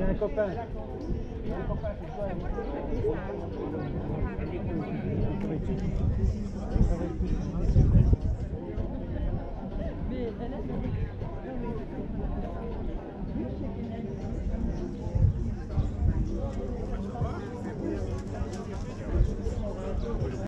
J'ai un copain. J'ai un copain, c'est quoi